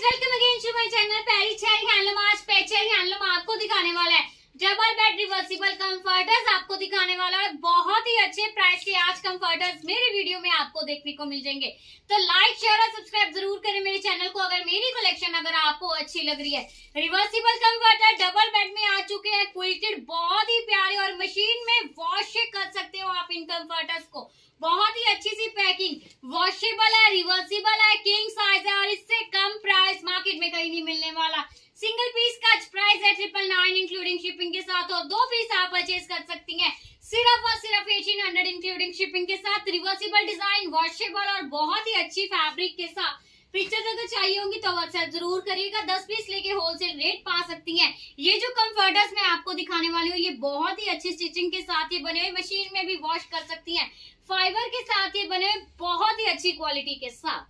Welcome again to my channel पैरी चेरी handloom आज पेचेरी हैंडलूम आपको दिखाने वाला है। डबल बेड रिवर्सिबल कंफर्टर्स आपको दिखाने वाला है बहुत ही अच्छे प्राइस के आज कंफर्टर्स मेरे वीडियो में आपको देखने को मिल जाएँगे। तो लाइक शेयर और सब्सक्राइब ज़रूर करें मेरे चैनल को। अगर मेरी कलेक्शन अगर आपको अच्छी लग रही है। रिवर्सिबल कंफर्टर डबल बेड में आ चुके हैं। क्विल्टेड बहुत ही प्यारे और मशीन में वॉश कर सकते हो आप इन कंफर्टर्स को। बहुत ही अच्छी सी पैकिंग वॉशेबल है रिवर्सिबल है किंग साइज़ है, और इससे कम प्राइस मार्केट में कहीं नहीं मिलने वाला। सिंगल पीस का प्राइस है ट्रिपल नाइन इंक्लूडिंग शिपिंग के साथ, और दो पीस आप परचेज कर सकती हैं। सिर्फ़ और सिर्फ़ एटीन हंड्रेड इंक्लूडिंग शिपिंग के साथ रिवर्सिबल डिज़ाइन वॉशेबल और बहुत ही अच्छी फैब्रिक के साथ। पिक्चर अगर चाहिए होंगी तो व्हाट्सएप ज़रूर करिएगा। दस पीस लेके होलसेल रेट पा सकती हैं। ये जो कंफर्टर्स मैं आपको दिखाने वाली हूँ, ये बहुत ही अच्छी स्टिचिंग के साथ ये बने हुए मशीन में भी वॉश कर सकती हैं। फाइबर के साथ ये बने बहुत ही अच्छी क्वालिटी के साथ।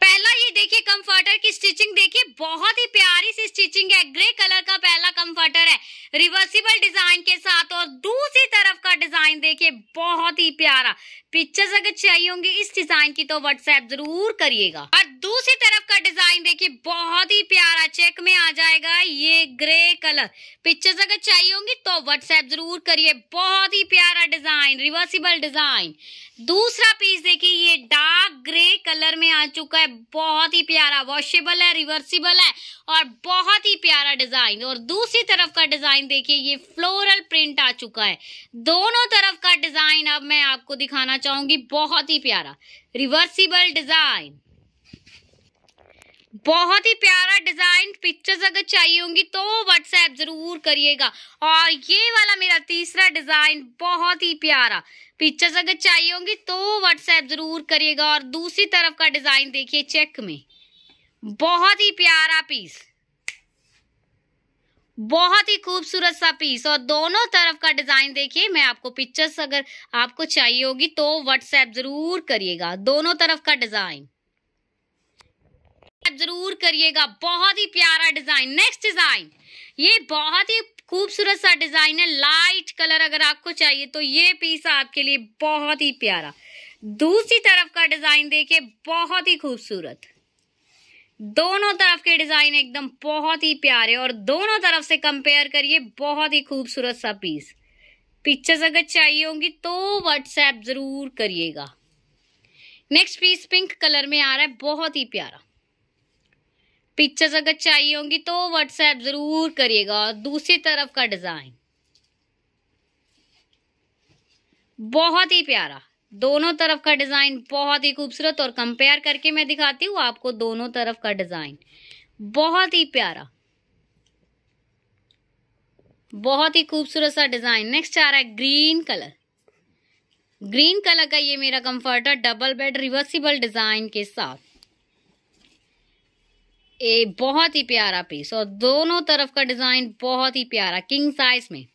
पहला ये देखिए कंफर्टर की स्टिचिंग देखिए, बहुत ही प्यारी सी स्टिचिंग है। ग्रे कलर का पहला कंफर्टर है। रिवर्सिबल डिज़ाइन के साथ और दूसरी तरफ़ का डिज़ाइन देखिए, बहुत ही प्यारा। पिक्चर्स अगर चाहिए होंगे इस डिज़ाइन की तो व्हाट्सएप ज़रूर करिएगा। और दूसरी तरफ़ का डिज़ाइन देखिए, बहुत ही प्यारा, चेक में आ जाएगा ये ग्रे कलर। पिक्चर्स अगर चाहिए होंगी तो व्हाट्सएप ज़रूर करिए, बहुत ही प्यारा डिज़ाइन रिवर्सिबल डिज़ाइन दूसरा पीस देखिए, ये डार्क ग्रे कलर में आ चुका है, बहुत ही प्यारा वॉशेबल है रिवर्सिबल है, और बहुत ही प्यारा डिज़ाइन और दूसरी तरफ़ का डिज़ाइन देखिए, ये फ्लोरल प्रिंट आ चुका है। दोनों तरफ़ का डिज़ाइन अब मैं आपको दिखाना चाहूँगी, बहुत ही प्यारा रिवर्सिबल डिज़ाइन बहुत ही प्यारा डिज़ाइन पिक्चर्स अगर चाहिए होंगी तो व्हाट्सएप ज़रूर करिएगा। और ये वाला मेरा तीसरा डिज़ाइन, बहुत ही प्यारा। पिक्चर्स अगर चाहिए होंगी तो व्हाट्सएप ज़रूर करिएगा। और दूसरी तरफ़ का डिज़ाइन देखिए चेक में। बहुत ही प्यारा पीस बहुत ही खूबसूरत सा पीस और दोनों तरफ़ का डिज़ाइन देखिए, मैं आपको पिक्चर्स अगर आपको चाहिए होगी तो व्हाट्सएप ज़रूर करिएगा। दोनों तरफ़ का डिज़ाइन। ज़रूर करिएगा। बहुत ही प्यारा डिज़ाइन। नेक्स्ट डिज़ाइन ये बहुत ही खूबसूरत सा डिज़ाइन है। लाइट कलर अगर आपको चाहिए तो ये पीस आपके लिए बहुत ही प्यारा। दूसरी तरफ़ का डिज़ाइन देखिए, बहुत ही खूबसूरत। दोनों तरफ़ के डिज़ाइन एकदम बहुत ही प्यारे और दोनों तरफ़ से कंपेयर करिए, बहुत ही खूबसूरत सा पीस पिक्चर्स अगर चाहिए होंगी तो व्हाट्सएप ज़रूर करिएगा। नेक्स्ट पीस पिंक कलर में आ रहा है। बहुत ही प्यारा। पिक्चर्स अगर चाहिए होंगी तो व्हाट्सएप ज़रूर करिएगा दूसरी तरफ़ का डिज़ाइन बहुत ही प्यारा। दोनों तरफ़ का डिज़ाइन बहुत ही खूबसूरत और कंपेयर करके मैं दिखाती हूँ आपको दोनों तरफ़ का डिज़ाइन बहुत ही प्यारा। बहुत ही खूबसूरत सा डिज़ाइन नेक्स्ट आ रहा है ग्रीन कलर ग्रीन कलर का ये मेरा comforter double bed reversible design के साथ। ए बहुत ही प्यारा पीस और दोनों तरफ़ का डिज़ाइन बहुत ही प्यारा किंग साइज़ में।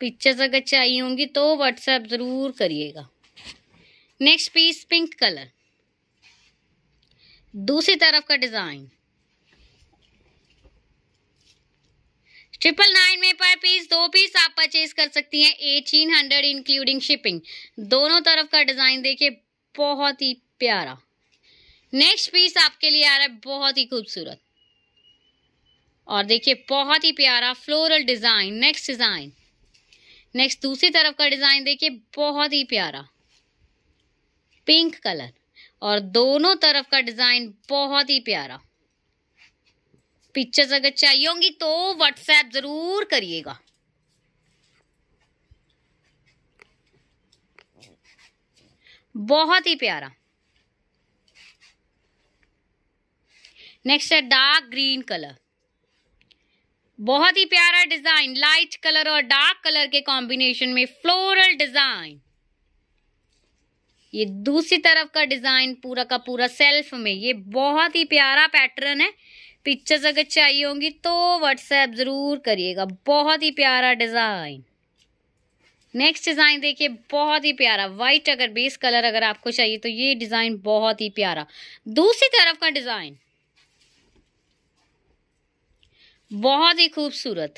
पिक्चर्स अगर चाहिए होंगी तो व्हाट्सएप ज़रूर करिएगा। नेक्स्ट पीस पिंक कलर दूसरी तरफ़ का डिज़ाइन ट्रिपल नाइन में पर पीस दो पीस आप परचेज कर सकती हैं एटीन हंड्रेड इंक्लूडिंग शिपिंग दोनों तरफ़ का डिज़ाइन देखिए बहुत ही प्यारा। नेक्स्ट पीस आपके लिए आ रहा है बहुत ही खूबसूरत। और देखिए, बहुत ही प्यारा floral design next design next दूसरी तरफ़ का डिज़ाइन देखिए, बहुत ही प्यारा। पिंक कलर और दोनों तरफ़ का डिज़ाइन बहुत ही प्यारा। पिक्चर्स अगर चाहिए होंगी तो व्हाट्सएप ज़रूर करिएगा। बहुत ही प्यारा। नेक्स्ट है डार्क ग्रीन कलर बहुत ही प्यारा डिज़ाइन लाइट कलर और डार्क कलर के कॉम्बिनेशन में फ्लोरल डिज़ाइन ये दूसरी तरफ़ का डिज़ाइन पूरा का पूरा सेल्फ में, ये बहुत ही प्यारा पैटर्न है। पिक्चर्स अगर चाहिए होंगी तो व्हाट्सएप ज़रूर करिएगा, बहुत ही प्यारा डिज़ाइन नेक्स्ट डिज़ाइन देखिए, बहुत ही प्यारा। व्हाइट अगर बेस कलर अगर आपको चाहिए तो ये डिज़ाइन बहुत ही प्यारा। दूसरी तरफ़ का डिज़ाइन बहुत ही खूबसूरत।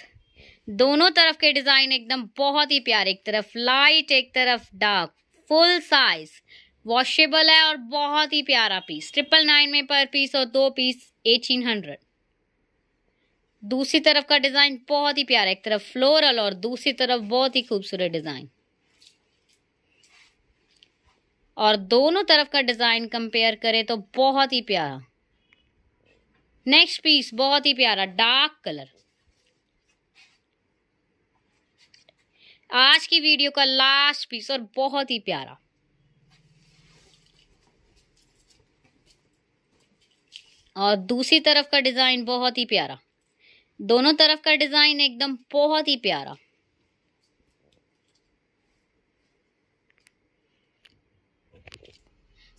दोनों तरफ़ के डिज़ाइन एकदम बहुत ही प्यारे। एक तरफ़ लाइट एक तरफ़ डार्क फुल साइज़ वॉशेबल है और बहुत ही प्यारा पीस ट्रिपल नाइन में पर पीस और दो पीस एटीन हंड्रेड दूसरी तरफ़ का डिज़ाइन बहुत ही प्यारा एक तरफ़ फ्लोरल और दूसरी तरफ़ बहुत ही खूबसूरत डिज़ाइन। और दोनों तरफ़ का डिज़ाइन कंपेयर करें तो बहुत ही प्यारा। नेक्स्ट पीस बहुत ही प्यारा डार्क कलर आज की वीडियो का लास्ट पीस और बहुत ही प्यारा। और दूसरी तरफ़ का डिज़ाइन बहुत ही प्यारा। दोनों तरफ़ का डिज़ाइन एकदम बहुत ही प्यारा।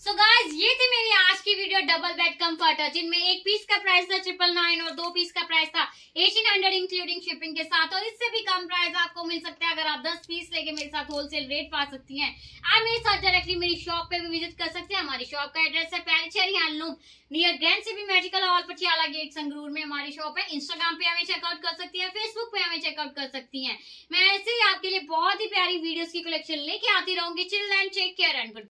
सो so गाइस ये थी मेरी आज की वीडियो डबल बेड कंफर्टर जिनमें एक पीस का प्राइस था ट्रिपल नाइन और दो पीस का प्राइस था एटीन हंड्रेड इंक्लूडिंग शिपिंग के साथ, और इससे भी कम प्राइस आपको मिल सकता है। अगर आप दस पीस लेके मेरे साथ होलसेल रेट पा सकती हैं, आप मेरे साथ डायरेक्टली मेरी शॉप पे भी विज़िट कर सकते हैं। हमारी शॉप का एड्रेस है पैरिचेरी handloom near grand city medical hall Patiala gate Sangrur में हमारी शॉप है। इंस्टाग्राम पे हमें चेकआउट कर सकती है फेसबुक पे हमें चेकआउट कर सकती है। मैं ऐसे ही आपके लिए बहुत ही प्यारी वीडियोस की कलेक्शन लेके आती रहूँगी। Chilled and take care and